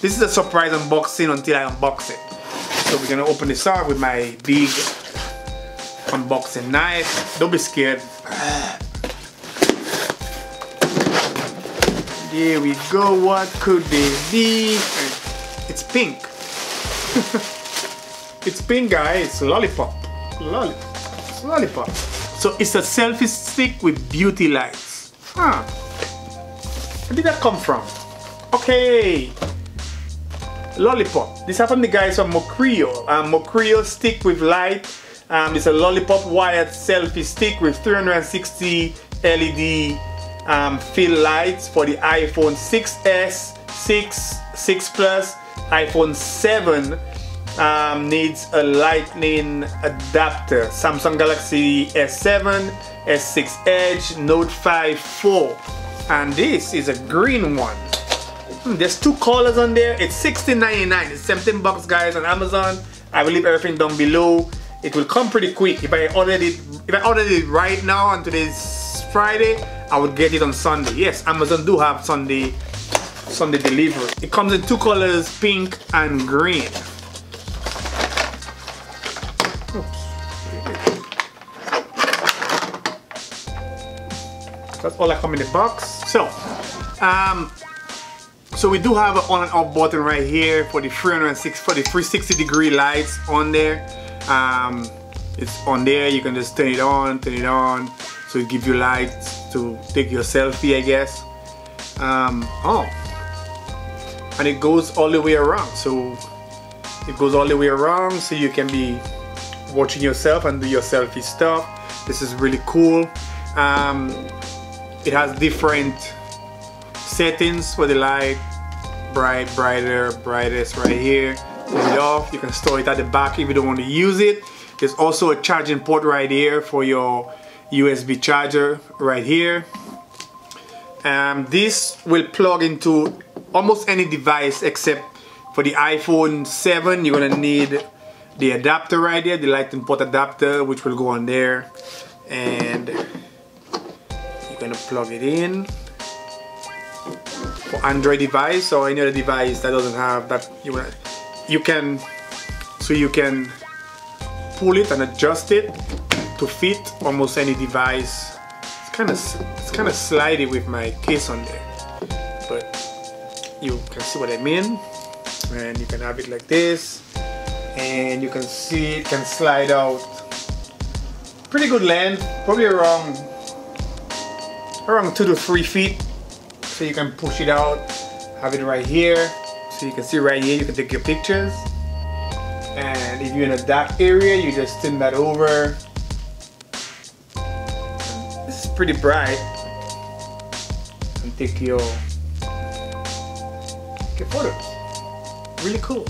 This is a surprise unboxing until I unbox it. So we're gonna open this up with my big unboxing knife. Don't be scared. There we go. What could this be? It's pink. it's pink, guys. Lollipop. Lollipop. It's lollipop. So it's a selfie stick with beauty lights. Huh. Where did that come from? Okay. Lollipop. This happened the guys from Mocreo. Um, Mocreo stick with light. Um, it's a lollipop wired selfie stick with 360 LED um, fill lights for the iPhone 6s, 6, 6 Plus, iPhone 7 um, needs a lightning adapter. Samsung Galaxy S7, S6 Edge, Note 5 4. And this is a green one. Hmm, there's two colors on there. It's $16.99. It's 17 bucks guys on Amazon. I will leave everything down below. It will come pretty quick. If I ordered it, if I ordered it right now on today's Friday, I would get it on Sunday. Yes, Amazon do have Sunday Sunday delivery. It comes in two colors, pink and green. That's all that come in the box. So, um, so we do have an on and off button right here for the 306 for the 360 degree lights on there. Um, it's on there. You can just turn it on, turn it on. So it gives you light to take your selfie, I guess. Um, oh, and it goes all the way around. So it goes all the way around, so you can be watching yourself and do your selfie stuff. This is really cool. Um, it has different settings for the light, bright, brighter, brightest right here. Turn it off. You can store it at the back if you don't want to use it. There's also a charging port right here for your USB charger right here. Um, this will plug into almost any device except for the iPhone 7 you're gonna need the adapter right there the lightning port adapter which will go on there and gonna plug it in for Android device. Or any other device that doesn't have that you you can so you can pull it and adjust it to fit almost any device. It's kind of it's kind of slidey with my case on there but you can see what I mean. And you can have it like this and you can see it can slide out pretty good length probably around around two to three feet. So you can push it out have it right here. So you can see right here you can take your pictures. And if you're in a dark area you just turn that over. This is pretty bright. And take your take photos really cool.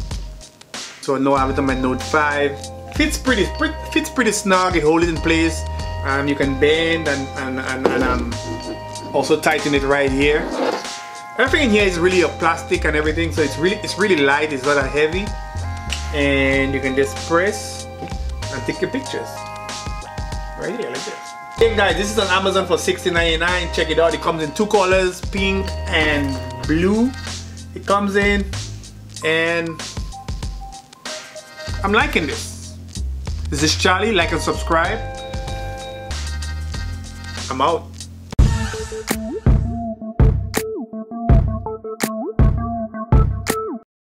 So now I have it on my Note 5 fits pretty fits pretty snug it holds it in place um, you can bend and, and, and, and um, also tighten it right here everything in here is really a plastic and everything so it's really it's really light it's not that heavy and you can just press and take your pictures right here like this Hey guys, this is on Amazon for $16.99. Check it out. It comes in two colors, pink and blue. It comes in and I'm liking this. This is Charlie. Like and subscribe. I'm out.